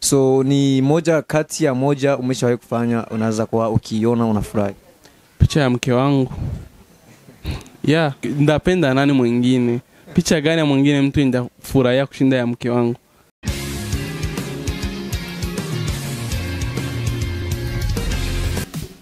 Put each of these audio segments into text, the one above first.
so ni moja kati ya moja umeshawahi kufanya unaweza kuwa ukiiona unafurahi? Picha ya mke wangu. Ya ndapenda nani mwingine? Picha gani ya mwingine mtu ndafurahia kushinda ya mke wangu?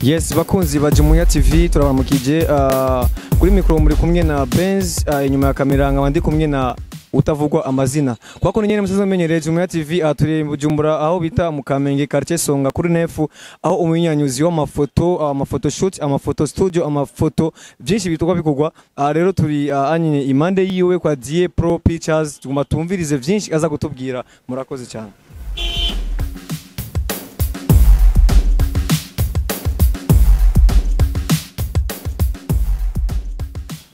Yes bakunzi ba jumuiya tv turabaramukije uh, kuri mikoro muri kumwe na benz uh, inyuma ya kamera nkaba ndi kumwe na utavugwa amazina. Kwa kuno nyene musaza menyereye jumuiya tv uh, turi bujumbura aho bita mu kamenge quartier songa kuri nefu aho umunyanyuzi w'amafoto amafoto shoot amafoto studio amafoto byinshi bikorwa uh, rero turi anyine impande yiwe kwa die pro pictures. Tuguma tumvirize byinshi aza kutubwira. Murakoze cyane.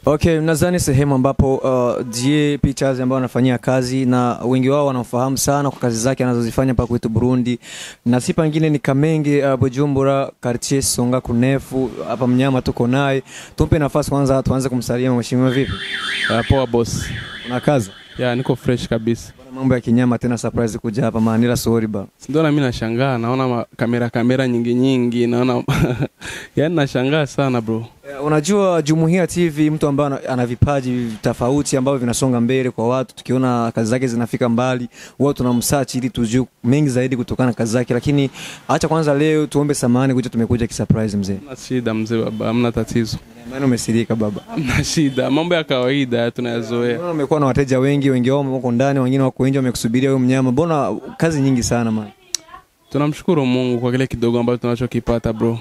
Okay, nadhani sehemu ambapo uh, DA Pictures ambao wanafanyia kazi na wengi wao wanamfahamu sana kwa kazi zake anazozifanya pa kwetu Burundi, na si pangine ni Kamenge uh, Bujumbura, quartier Songa Kunefu, hapa mnyama tuko naye. Tumpe nafasi kwanza, tuanze kumsalimia mheshimiwa. Vipi, Uh, poa boss una kazi? ya niko fresh kabisa Mambo ya kinyama tena, surprise kuja hapa Manila, sorry ba. Ndio na mimi nashangaa naona kamera kamera nyingi nyingi naona yaani nashangaa sana bro Yeah, Unajua Jumuiya TV mtu ambaye ana- vipaji tofauti ambavyo vinasonga mbele kwa watu, tukiona kazi zake zinafika mbali, huwa tunamsearch ili tujue mengi zaidi kutokana na kazi zake. Lakini acha kwanza leo tuombe samahani kuja, tumekuja kisurprise mzee. Hamna shida mzee baba hamna tatizo Maana umesirika baba. hamna shida mambo ya kawaida tunayazoea umekuwa na wateja wengi, wengi wao wako ndani, wengine wako nje wamekusubiria wewe mnyama. Mbona kazi nyingi sana man? tunamshukuru mungu kwa kile kidogo ambacho tunachokipata bro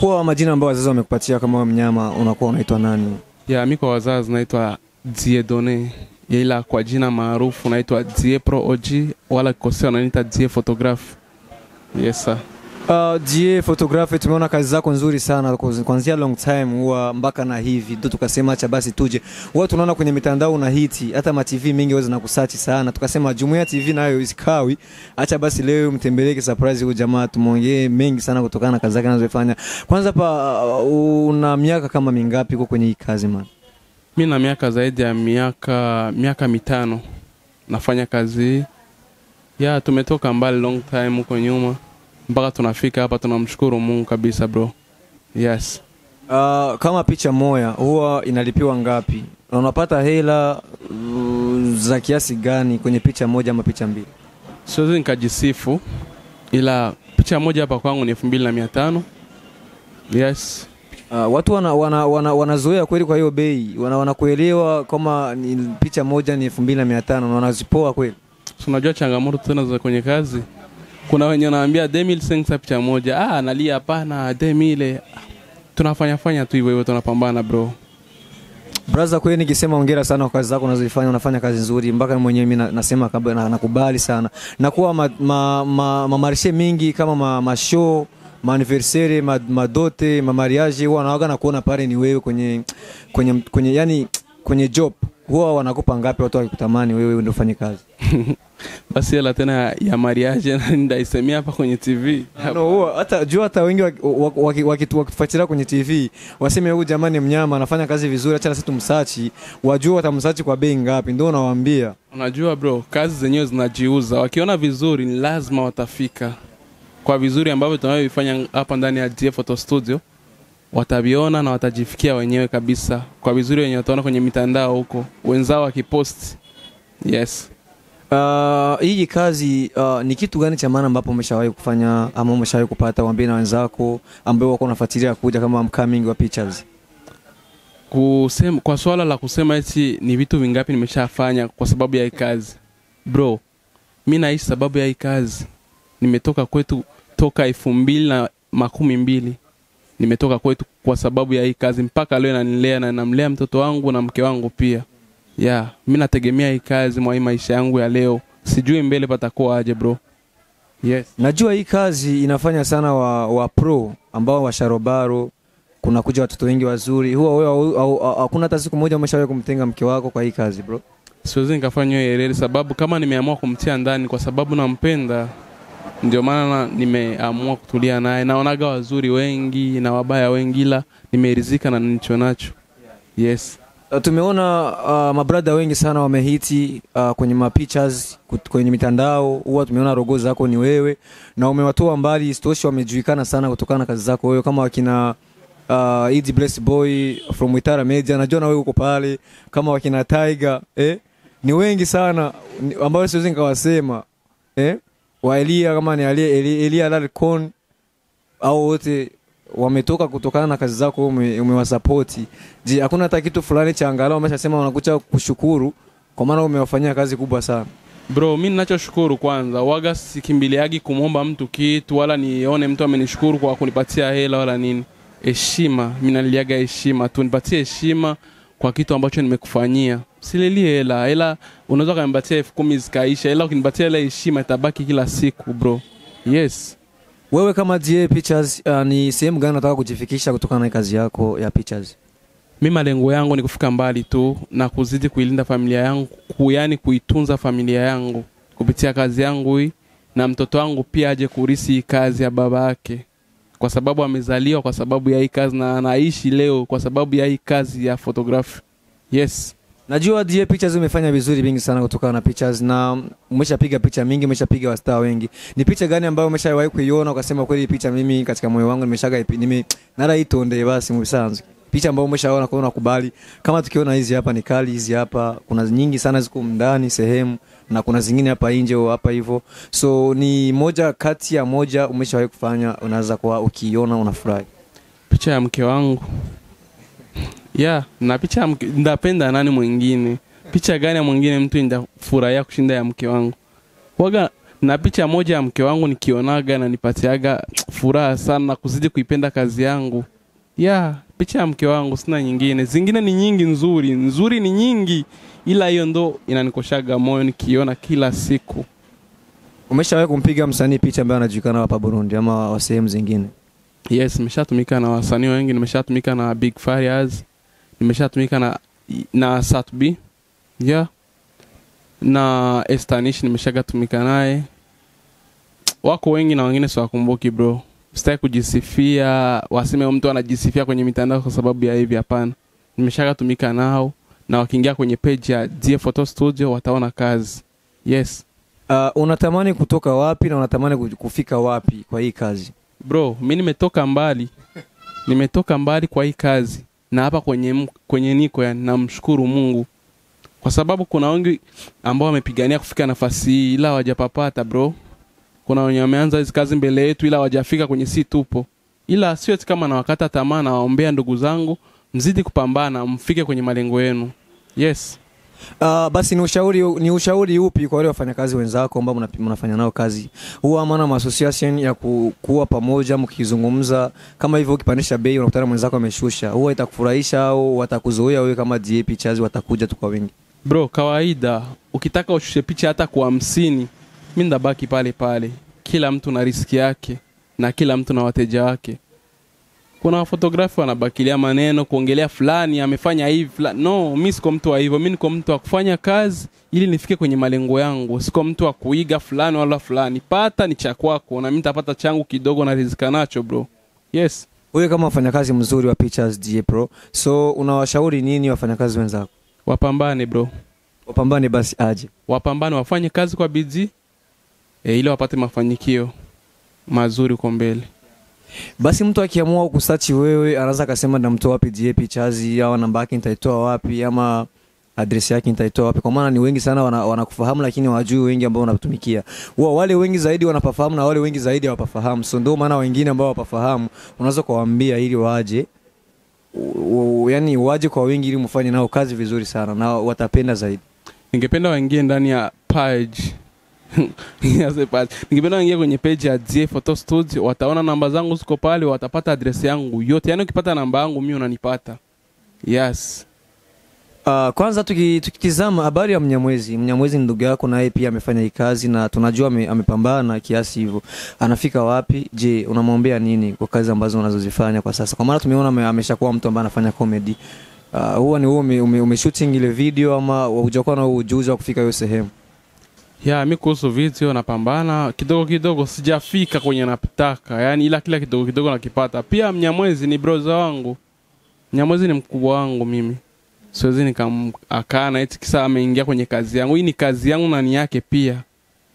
Kwa majina ambayo wazazi wamekupatia kama wewe mnyama, unakuwa unaitwa nani? ya mi kwa wazazi naitwa diedone ila kwa jina maarufu naitwa die pro og wala kikosea wananiita die photograph yes sir. Uh, die photography tumeona kazi zako nzuri sana kuanzia long time huwa mpaka na hivi ndo tukasema acha basi tuje. Huwa tunaona kwenye mitandao una hiti hata ma TV mingi huwa zinakusachi sana. Tukasema jumuiya TV nayo isikawi acha basi leo mtembelee surprise huyo jamaa tumwongee mengi sana kutokana na kazi zake anazofanya kwanza pa uh, una miaka kama mingapi uko kwenye hii kazi man? Mi na miaka zaidi ya miaka miaka mitano nafanya kazi ya tumetoka mbali long time huko nyuma mpaka tunafika hapa tunamshukuru mungu kabisa bro. Yes. Uh, kama picha moya huwa inalipiwa ngapi? Na unapata hela uh, za kiasi gani kwenye picha moja ama picha mbili? Siwezi nikajisifu ila picha moja hapa kwangu ni elfu mbili na mia tano. Yes. Uh, watu wana, wana, wana, wanazoea kweli kwa hiyo bei. Wana, wanakuelewa kama ni picha moja ni elfu mbili na mia tano na wanazipoa kweli. So, unajua changamoto tena za kwenye kazi kuna wenye wanaambia 2500 picha moja. Ah nalia hapana 2000 tunafanya fanya tu hivyo hivyo tunapambana bro. Braza kweli nikisema ongera sana kwa kazi zako unazozifanya unafanya kazi nzuri. Mpaka mwenyewe mi na- nasema kabla na- nakubali sana. Na kuwa ma, ma, ma, mamarshe mingi kama ma, ma show maaniversere ma, madote mamariage huwa wanawaga na kuona pale ni wewe kwenye kwenye kwenye yani kwenye job. Huwa wanakupa ngapi watu wakikutamani wewe ndio ufanye kazi basi hela tena ya- mariage ndaisemia hapa kwenye tv No, hata jua hata wengi wakitufuatilia waki- waki- kwenye TV waseme huyu jamani mnyama anafanya kazi vizuri, acha sisi tumsachi, wajua watamsachi kwa bei ngapi, ndio nawaambia. unajua bro kazi zenyewe zinajiuza. Wakiona vizuri ni lazima watafika. Kwa vizuri ambavyo tunavyovifanya hapa ndani ya DF Photo Studio wataviona na watajifikia wenyewe kabisa. Kwa vizuri wenye wataona kwenye mitandao huko wenzao wakipost yes Uh, hii kazi uh, ni kitu gani cha maana ambapo umeshawahi kufanya ama umeshawahi kupata, wambie na wenzako ambao wako unafuatilia kuja kama upcoming wa pictures? kusema, kwa swala la kusema eti ni vitu vingapi nimeshafanya kwa sababu ya hii kazi. Bro mi naishi sababu ya hii kazi. Nimetoka kwetu toka elfu mbili na makumi mbili. Nimetoka kwetu kwa sababu ya hii kazi. Mpaka leo nanilea na namlea mtoto wangu na mke wangu pia yeah, mi nategemea hii kazi mwa hii maisha yangu ya leo. Sijui mbele patakuwa aje bro. Yes. Najua hii kazi inafanya sana wa, wa pro ambao wa sharobaro, kuna kuja watoto wengi wazuri. Huwa wewe hakuna hata siku moja umeshawahi kumtenga mke wako kwa hii kazi bro? siwezi nikafanya hiyo ereri sababu kama nimeamua kumtia ndani kwa sababu nampenda ndio maana nimeamua kutulia naye. Naonaga wazuri wengi na wabaya wengi ila nimerizika na nilicho nacho yes tumeona uh, mabrada wengi sana wamehiti uh, kwenye mapictures kwenye mitandao huwa tumeona rogo zako ni wewe na umewatoa mbali isitoshe wamejulikana sana kutokana na kazi zako wewe kama wakina uh, Easy Bless Boy from Witara Media najua na wewe uko pale kama wakina Tiger eh? ni wengi sana ambao siwezi nikawasema eh? wa Elia kama ni Elia, Elia, Larcon au wote wametoka kutokana na kazi zako ume, umewasapoti. Je, hakuna hata kitu fulani cha angalau wameshasema wanakucha kushukuru? Kwa maana umewafanyia kazi kubwa sana. bro mi ninachoshukuru kwanza waga sikimbiliagi kumwomba mtu kitu wala nione mtu amenishukuru kwa kunipatia hela wala nini. Heshima mi naliaga heshima tu nipatie heshima kwa kitu ambacho nimekufanyia. Sililie hela hela unaweza ukanipatia elfu kumi zikaisha ila ukinipatia hela heshima itabaki kila siku bro. Yes Wewe kama DA Pictures uh, ni sehemu gani unataka kujifikisha kutokana na kazi yako ya Pictures? mi malengo yangu ni kufika mbali tu na kuzidi kuilinda familia yangu yaani kuitunza familia yangu. Kupitia kazi yangu hii na mtoto wangu pia aje kurisi hii kazi ya baba yake. Kwa sababu amezaliwa kwa sababu ya hii kazi na anaishi leo kwa sababu ya hii kazi ya photography. Yes Najua DA Pictures umefanya vizuri vingi sana kutokana na pictures na umeshapiga picha mingi, umeshapiga wastaa wengi. Ni picha gani ambayo umeshawahi kuiona ukasema kweli picha mimi katika moyo wangu nimeshaga ipi- nime nara itonde basi mubisanzwe. Picha ambayo umeshaona kwa unakubali kama tukiona hizi hapa ni kali, hizi hapa kuna nyingi sana ziko ndani sehemu na kuna zingine hapa nje au hapa hivyo. So ni moja kati ya moja umeshawahi kufanya, unaweza kuwa ukiiona unafurahi. picha ya mke wangu yeah. Na picha ya ndapenda nani mwingine? Picha gani ya mwingine mtu ndafurahia kushinda ya mke wangu? Waga na picha moja ya mke wangu nikionaga na nipatiaga furaha sana na kuzidi kuipenda kazi yangu. Yeah picha ya mke wangu sina nyingine. Zingine ni nyingi nzuri. Nzuri ni nyingi ila hiyo ndo inanikoshaga moyo nikiona kila siku. Umeshawahi kumpiga msanii picha ambaye anajulikana hapa Burundi ama wa sehemu zingine? Yes nimeshatumika na wasanii wengi nimeshatumika na big farias nimeshatumika na na satb yeah. Na estanish nimeshagatumika naye. Wako wengi na wengine siwakumbuki bro. Sitaki kujisifia waseme mtu anajisifia kwenye mitandao kwa sababu ya hivi hapana. Nimeshagatumika nao na wakiingia kwenye page ya DA Photo Studio wataona kazi. Yes. Uh, unatamani kutoka wapi na unatamani kufika wapi kwa hii kazi? Bro mi nimetoka mbali. Nimetoka mbali kwa hii kazi na hapa kwenye, kwenye niko yani namshukuru mungu. Kwa sababu kuna wengi ambao wamepigania kufika nafasi hii ila hawajapapata bro. Kuna wenye wameanza hizi kazi mbele yetu ila hawajafika kwenye si tupo. Ila sio eti kama nawakata tamaa nawaombea ndugu zangu mzidi kupambana mfike kwenye malengo yenu. Yes Uh, basi ni ushauri ni ushauri upi kwa wale wafanyakazi wenzako ambao mna- mnafanya nao kazi? Huwa maana ma association ya ku, kuwa pamoja mkizungumza kama hivyo, ukipandisha bei unakutana mwenzako ameshusha, huwa itakufurahisha au watakuzuia wewe kama DA Pictures, watakuja tu kwa wingi? bro kawaida ukitaka ushushe picha hata kwa hamsini mi ndabaki pale pale kila mtu na riski yake na kila mtu na wateja wake kuna wafotografi wanabakilia maneno kuongelea fulani amefanya hivi fulani. no mi siko mtu wa hivyo mi niko mtu wa kufanya kazi ili nifike kwenye malengo yangu siko mtu wa kuiga fulani wala fulani pata ni cha kwako na mi nitapata changu kidogo na rizika nacho bro yes Wewe kama wafanyakazi mzuri wa Pictures DJ Pro, so unawashauri nini wafanyakazi wenzako? wapambane bro Wapambane basi aje. wapambane wafanye kazi kwa bidii e, ili wapate mafanikio mazuri huko mbele Basi mtu akiamua kusachi wewe, anaweza akasema namtoa wapi DA Pictures, au namba yake nitaitoa wapi, ama adresi yake nitaitoa wapi? Kwa maana ni wengi sana wanakufahamu, wana- lakini wajui wengi ambao unatumikia Wa, wale wengi zaidi wanapafahamu na wale wengi zaidi hawapafahamu, so ndio maana wengine ambao hawapafahamu unaweza kuwaambia ili waje yani waje kwa wingi ili mfanye nao kazi vizuri sana na watapenda zaidi. ningependa waingie ndani ya page Nianze page. kwenye page ya DA Photo Studio wataona namba zangu ziko pale watapata adresi yangu yote yaani ukipata namba yangu mimi unanipata yes Uh, kwanza tukitizama habari ya Mnyamwezi, Mnyamwezi ni ndugu yako, naye pia amefanya hii kazi na tunajua ame, amepambana kiasi hivyo. Anafika wapi? Je, unamwombea nini kwa kazi ambazo unazozifanya kwa sasa? Kwa maana tumeona ameshakuwa mtu ambaye anafanya comedy. Uh, huwa ni wewe ume, ume, ume shooting ile video ama hujakuwa na ujuzi wa kufika hiyo sehemu? Ya mi kuhusu video napambana. Kidogo kidogo sijafika kwenye napitaka yani, ila kila kidogo kidogo nakipata. Pia mnyamwezi ni broza wangu. Mnyamwezi ni mkubwa wangu mimi. Siwezi nikamkana na eti kisa ameingia kwenye kazi yangu. Hii ni kazi yangu na ni yake pia.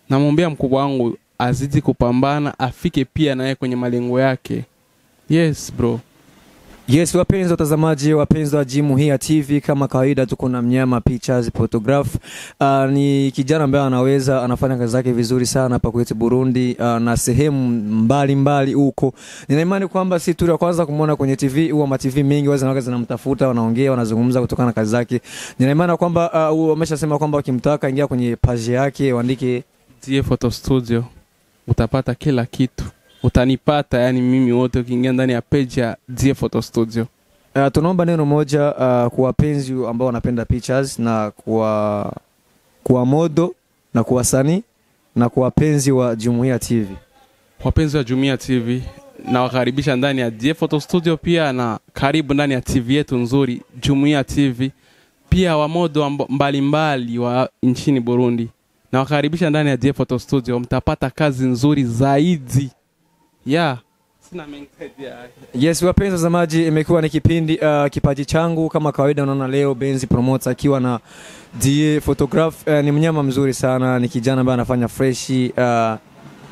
Namwambia mkubwa wangu azidi kupambana afike pia naye kwenye malengo yake. Yes bro Yes, wapenzi watazamaji, wapenzi wa Jimu hii ya TV, kama kawaida tuko na mnyama Pictures Photograph. Uh, ni kijana ambaye anaweza anafanya kazi zake vizuri sana hapa kwetu Burundi uh, na sehemu mbalimbali huko. Nina imani kwamba si tu ya kwanza kumwona kwenye TV, huwa ma TV mengi wazi na zinamtafuta, wanaongea, wanazungumza kutokana na kazi zake. Nina imani kwamba uh, wameshasema kwamba wakimtaka ingia kwenye page yake, waandike tie photo studio utapata kila kitu utanipata yani mimi wote ukiingia ndani ya page ya Zie photo studio. Uh, tunaomba neno moja uh, kwa wapenzi ambao wanapenda pictures na kwa kwa modo na kwa wasanii na kwa wapenzi wa Jumuiya TV. wapenzi wa Jumuiya tv nawakaribisha ndani ya die photo studio pia na karibu ndani ya tv yetu nzuri Jumuiya tv pia wamodo modo mbalimbali wa nchini burundi. Nawakaribisha ndani ya die photo studio mtapata kazi nzuri zaidi yeah. sina mengi zaidi ya. Yes, wapenzi watazamaji, imekuwa ni kipindi uh, kipaji changu kama kawaida. Unaona leo Benzi Promoter akiwa na DA Photograph. Uh, ni mnyama mzuri sana, ni kijana ambaye anafanya freshi uh,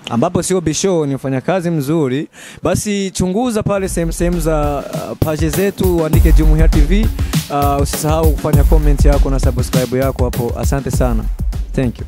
ambapo sio bisho, ni mfanyakazi mzuri. Basi chunguza pale sehemu sehemu za uh, page zetu, uandike Jumuiya TV. Uh, usisahau kufanya comment yako na subscribe yako hapo. Asante sana, thank you.